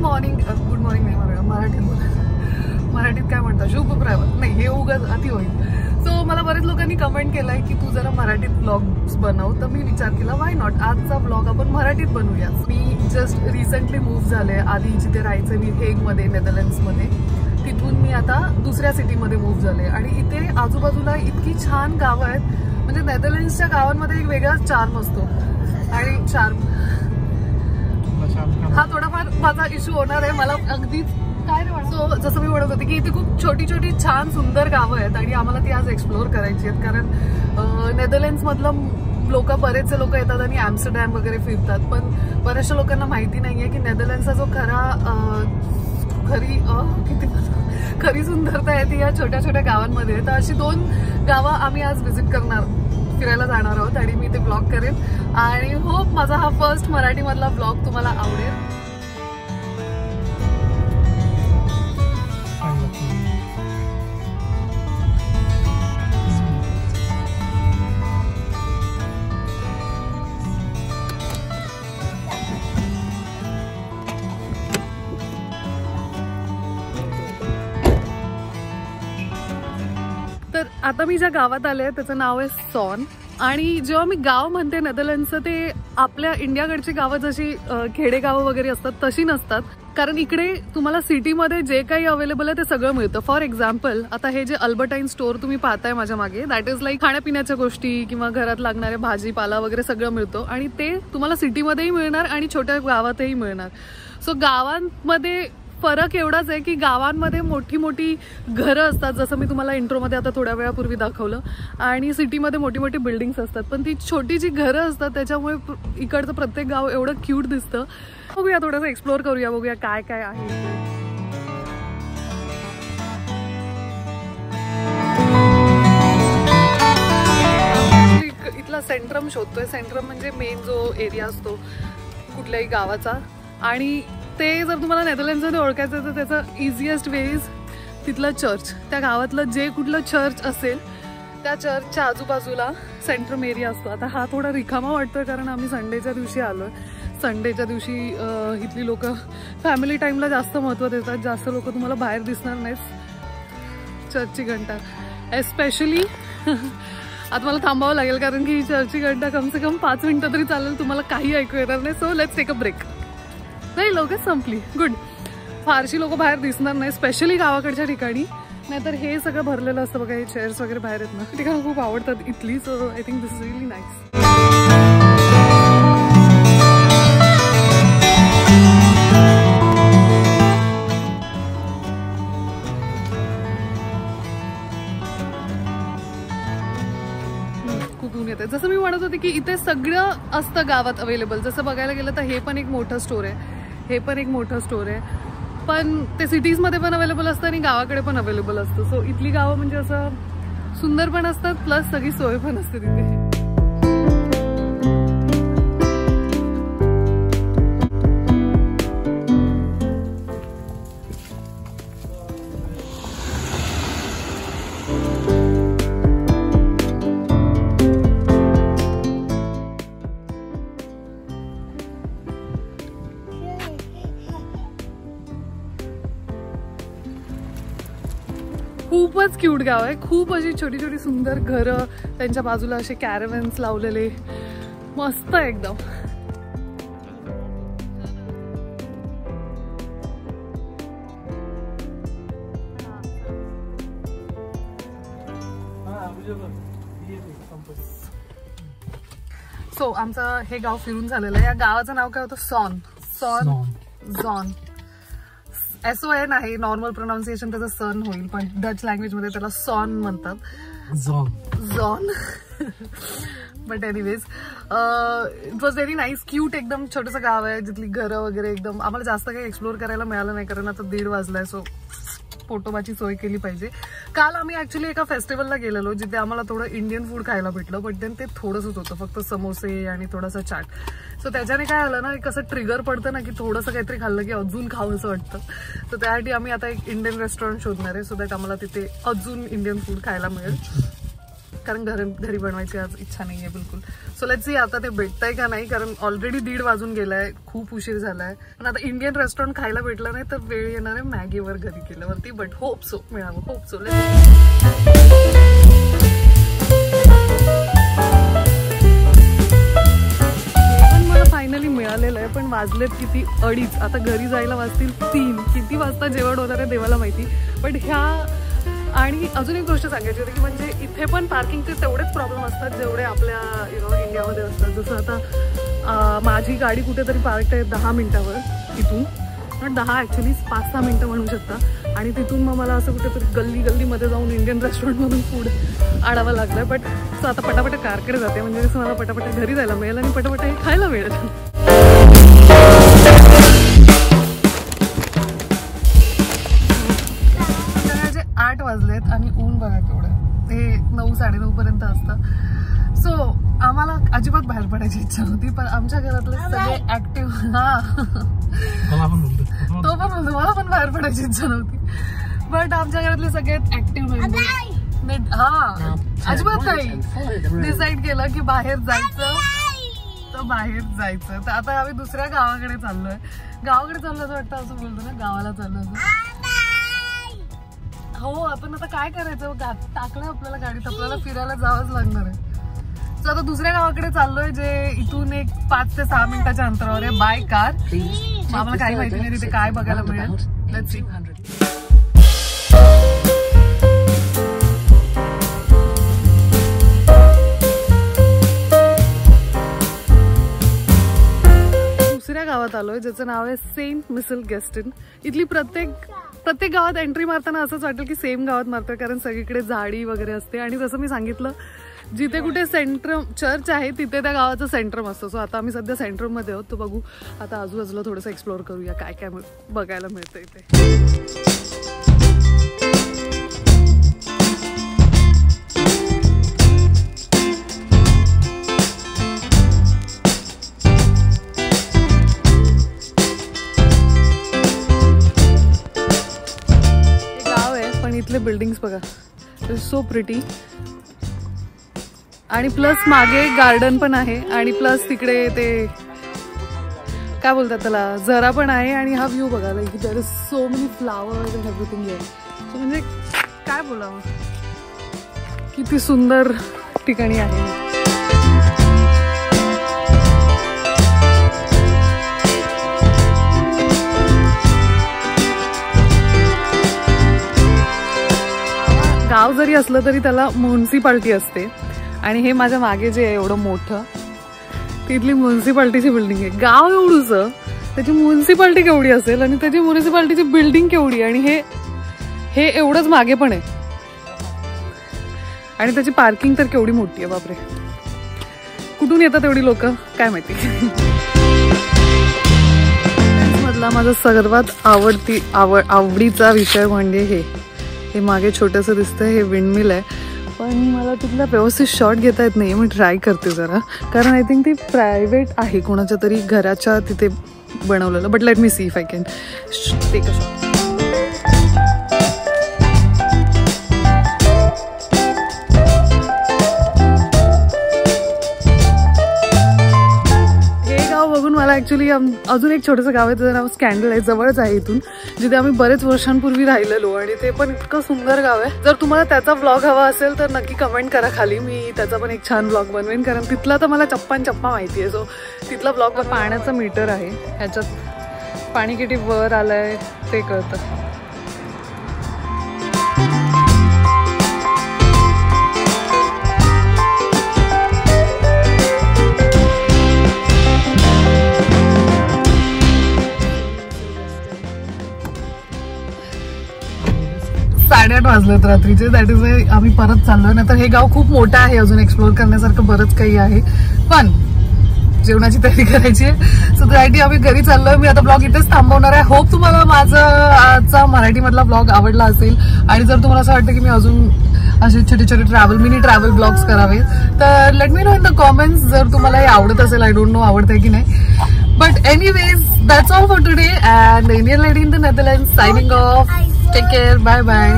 Morning good morning नाही मला मराठीत बोला मराठीत काय म्हणतात शुभ प्रभात. नाही हे उगाच अति होईल. सो मला बरेच लोकांनी कमेंट केलाय की तू जरा मराठीत ब्लॉग्स बनव. तर मी विचार केला वाय नॉट आजचा ब्लॉग आपण मराठीत बनवूया मी जस्ट रिसेंटली मूव्ह झाले. आधी जिथे राहायचं मी हेगमध्ये नेदरलँड्समध्ये तिथून मी आता दुसऱ्या सिटीमध्ये मूव्ह झाले. आणि इथे आजूबाजूला इतकी छान गावं आहेत. म्हणजे नेदरलँड्सच्या गावांमध्ये एक वेगळाच चार्म असतो. आणि चार्म हा थोडाफार माझा इश्यू होणार आहे मला अगदीच काय सो जसं मी म्हणत होते की इथे खूप छोटी छोटी छान सुंदर गावं आहेत आणि आम्हाला ती आज एक्सप्लोअर करायची आहेत कारण नेदरलँड्स मधलं लोक बरेचसे लोक येतात आणि ॲम्स्टरडॅम वगैरे फिरतात पण बऱ्याचशा लोकांना माहिती नाहीये की नेदरलँड्सचा जो खरा खरी किती? खरी सुंदरता आहे ती या छोट्या छोट्या गावांमध्ये आहे. तर अशी दोन गावं आम्ही आज व्हिजिट करणार फिरायला जाणार आहोत आणि मी ते करेन. आणि होप माझा हा फर्स्ट मराठीमधला ब्लॉग तुम्हाला आवडेल. तर आता मी ज्या गावात आले त्याचं नाव आहे सॉन. आणि जेव्हा मी गाव म्हणते नेदरलँडचं ते आपल्या इंडियाकडची गावं जशी खेडेगावं वगैरे असतात तशी नसतात. कारण इकडे तुम्हाला सिटीमध्ये जे काही अवेलेबल आहे ते सगळं मिळतं. फॉर एक्झाम्पल आता हे जे अल्बर्टाईन स्टोअर तुम्ही पाहताय माझ्या मागे दॅट इज लाईक खाण्यापिण्याच्या गोष्टी किंवा घरात लागणाऱ्या भाजीपाला वगैरे सगळं मिळतं. आणि ते तुम्हाला सिटीमध्येही मिळणार आणि छोट्या गावातही मिळणार. सो गावांमध्ये फरक एवढाच आहे की गावांमध्ये मोठी मोठी घरं असतात. जसं मी तुम्हाला इंट्रोमध्ये आता थोड्या वेळापूर्वी दाखवलं. आणि सिटीमध्ये मोठी मोठी बिल्डिंग्स असतात. पण ती छोटी जी घरं असतात त्याच्यामुळे इकडचं प्रत्येक गाव एवढं क्यूट दिसतं. बघूया थोडंसं एक्सप्लोअर करूया. बघूया काय काय आहे. इथला सेंट्रम शोधतोय. सेंट्रम म्हणजे मेन जो एरिया असतो कुठल्याही गावाचा. आणि ते जर तुम्हाला नेदरलँड्समध्ये ओळखायचं आहे तर त्याचं इझिएस्ट वे इज तिथलं चर्च त्या गावातलं जे कुठलं चर्च असेल त्या चर्चच्या आजूबाजूला सेंट्रम एरिया असतो. आता हा थोडा रिकामा वाटतोय कारण आम्ही संडेच्या दिवशी आलो संडेच्या दिवशी इथली लोक फॅमिली टाईमला जास्त महत्त्व देतात. जास्त लोक तुम्हाला बाहेर दिसणार नाहीत. चर्चची घंटा. एस्पेशली आता मला थांबावं लागेल कारण की ही चर्चची घंटा कमसे कम पाच मिनटं तरी चालेल. तुम्हाला काही ऐकू येणार नाही. So let's take a break नाही लवकरच संपली. गुड फारशी लोक बाहेर दिसणार नाही स्पेशली गावाकडच्या ठिकाणी. नाहीतर हे सगळं भरलेलं असतं बघा हे चेअर्स वगैरे बाहेर आहेत ना. ती ठिकाणं खूप आवडतात इथली so I think this is really nice जसं मी म्हणत होते की इथे सगळं असतं गावात अवेलेबल जसं बघायला गेलं तर हे पण एक मोठं स्टोर आहे. हे पण एक मोठं स्टोर आहे. पण ते सिटीजमध्ये पण अवेलेबल असतं आणि गावाकडे पण अवेलेबल असतं. सो इथली गावं म्हणजे असं सुंदर पण असतात प्लस सगळी सोय पण असते तिथे. खूपच क्यूट गाव आहे. खूप अशी छोटी छोटी सुंदर घरं त्यांच्या बाजूला असे कॅरव्हन्स लावलेले. मस्त एकदम. सो आमचं हे गाव फिरून झालेलं आहे. या गावाचं नाव काय होतं? Son Son Zon S O N आहे नॉर्मल प्रोनाऊन्सिएशन त्याचं सन होईल पण डच लँग्वेजमध्ये त्याला सॉन म्हणतात. Zon but anyways it was very nice cute एकदम छोटंसं गाव आहे जिथली घरं वगैरे एकदम आम्हाला जास्त काही एक्सप्लोर करायला मिळालं नाही कारण आता दीड वाजलाय सो फोटोबाची सोय केली पाहिजे. काल आम्ही ऍक्च्युली एका फेस्टिवलला गेलेलो जिथे आम्हाला थोडं इंडियन फूड खायला भेटलं बट देन ते थोडंसंच होतं फक्त समोसे आणि थोडासा चाट. सो त्याच्याने काय आलं ना एक असं ट्रिगर पडतं ना की थोडंसं काहीतरी खाल्लं की अजून खावं असं वाटतं. तर त्यासाठी आम्ही आता एक इंडियन रेस्टॉरंट शोधणार आहे सो दॅट आम्हाला तिथे अजून इंडियन फूड खायला मिळेल. कारण घर घरी बनवायची आज इच्छा आहे बिलकुल. सो लेट सी आता ते भेटतंय का नाही कारण ऑलरेडी दीड वाजून गेलाय खूप उशीर झालाय. पण आता इंडियन रेस्टॉरंट खायला भेटलं नाही तर वेळ येणार आहे मॅगीवर घरी केल्यावरती बट होप सो मिळावं होप सो जेवण मला फायनली मिळालेलं आहे पण वाजलेत किती अडीच. आता घरी जायला वाजतील तीन. किती वाजता जेवण होणार आहे देवाला माहिती. पण ह्या आणि अजून एक गोष्ट सांगायची होती की म्हणजे इथे पण पार्किंगचे तेवढेच प्रॉब्लेम असतात जेवढे आपल्या यु नो इंडियामध्ये असतात. जसं आता माझी गाडी कुठेतरी पार्क आहे दहा मिनटावर इथून. पण दहा ॲक्च्युली पाच सहा मिनटं म्हणू शकता. आणि तिथून मग मला असं कुठेतरी गल्ली गल्लीमध्ये जाऊन इंडियन रेस्टॉरंटमधून फूड आणावं लागलं. बट असं आता पटापट कारकडे जाते. म्हणजे कसं मला पटापट घरी जायला मिळेल आणि पटापट हे खायला मिळेल. वाजलेत आणि ऊन बघा केवढं. ते नऊ साडेनऊ पर्यंत असतं. सो आम्हाला अजिबात बाहेर पडायची इच्छा नव्हती पण आमच्या घरातले सगळे ऍक्टिव्ह हा. तो पण बोलतो. मला पण बाहेर पडायची इच्छा नव्हती. बट आमच्या घरातले सगळे ऍक्टिव्ह मेंबर हा. अजिबात नाही. डिसाईड केलं की बाहेर जायचं. तर बाहेर जायचं. तर आता आम्ही दुसऱ्या गावाकडे चाललोय. गावाकडे चाललो असं वाटतं असं बोलतो ना गावाला चाललो असं. हो आपण आता काय करायचं? टाकलं आपल्याला गाडीत. आपल्याला फिरायला जावंच लागणार आहे. आता दुसऱ्या गावाकडे चाललोय जे इथून एक पाच ते सहा मिनिटाच्या अंतरावर आहे. बाय कार आम्हाला काही माहिती नाही तिथे काय बघायला मिळेल. गावात आलो आहे गावात आलोय ज्याचं नाव आहे सेंट मिसल गेस्टिन इथली प्रत्येक प्रत्येक गावात एंट्री मारताना असंच वाटेल की सेम गावात मारतोय कारण सगळीकडे झाडी वगैरे असते. आणि जसं मी सांगितलं जिथे कुठे सेंट्रम चर्च आहे तिथे त्या गावाचं सेंट्रम असतं. सो आता आम्ही सध्या सेंट्रममध्ये आहोत. तो बघू आता आजूबाजूला थोडंसं एक्सप्लोर करूया काय काय बघायला मिळतं इथे सो प्रिटी आणि प्लस मागे गार्डन पण आहे आणि प्लस तिकडे ते काय बोलतात त्याला? झरा पण आहे आणि हा व्ह्यू बघायला की there is so many flowers and everything so म्हणजे काय बोलावं? किती सुंदर ठिकाणी आहे. जरी असलं तरी त्याला म्युन्सिपाल्टी असते. आणि हे माझ्या मागे जे आहे एवढं मोठं तिथली म्युन्सिपाल्टीची बिल्डिंग आहे. गाव एवढूचं त्याची म्युन्सिपाल्टी केवढी असेल आणि त्याची म्युन्सिपाल्टीची बिल्डिंग केवढी आणि हे हे एवढंच मागे पण आहे. आणि त्याची पार्किंग तर केवढी मोठी आहे बापरे. कुठून येतात एवढी लोक? काय माहिती. मधला माझा सर्वात आवडती आवड आवडीचा विषय म्हणजे हे. हे मागे छोटंसं दिसतं हे विंडमिल आहे. पण मला तिथला व्यवस्थित शॉट घेता येत नाही मी ट्राय करते जरा. कारण आय थिंक ती प्रायव्हेट आहे. कोणाच्या तरी घराच्या तिथे बनवलेलं. But let me see if I can take a shot actually actually अजून एक छोटंसं गाव आहे त्याचं नाव स्कॅन्डल आहे जवळच आहे इथून जिथे आम्ही बरेच वर्षांपूर्वी राहिलेलो आणि ते पण इतकं सुंदर गाव आहे. जर तुम्हाला त्याचा ब्लॉग हवा असेल तर नक्की कमेंट करा खाली. मी त्याचा पण एक छान ब्लॉग बनवेन कारण तिथला तर मला चप्पान चप्पा माहिती आहे सो तिथला ब्लॉग पाण्याचा मीटर आहे. ह्याच्यात पाणी किती वर आलंय ते कळतं. वाजलेत रात्रीचे. दॅट इज आम्ही परत चाललोय. नाही तर हे गाव खूप मोठं आहे अजून. एक्सप्लोर करण्यासारखं बरंच काही आहे. पण जेवणाची तयारी करायची आहे. सो त्यासाठी आम्ही घरी चाललोय. मी आता ब्लॉग इथेच थांबवणार आहे. होप तुम्हाला माझा आजचा मराठीमधला ब्लॉग आवडला असेल. आणि जर तुम्हाला असं वाटतं की मी अजून असे छोटे छोटे ट्रॅव्हल मिनी ट्रॅव्हल ब्लॉग्स करावे तर let me know in the comments जर तुम्हाला हे आवडत असेल आय डोंट नो आवडतंय की नाही. But anyways that's all for today and Indian lady in the Netherland signing off take care bye bye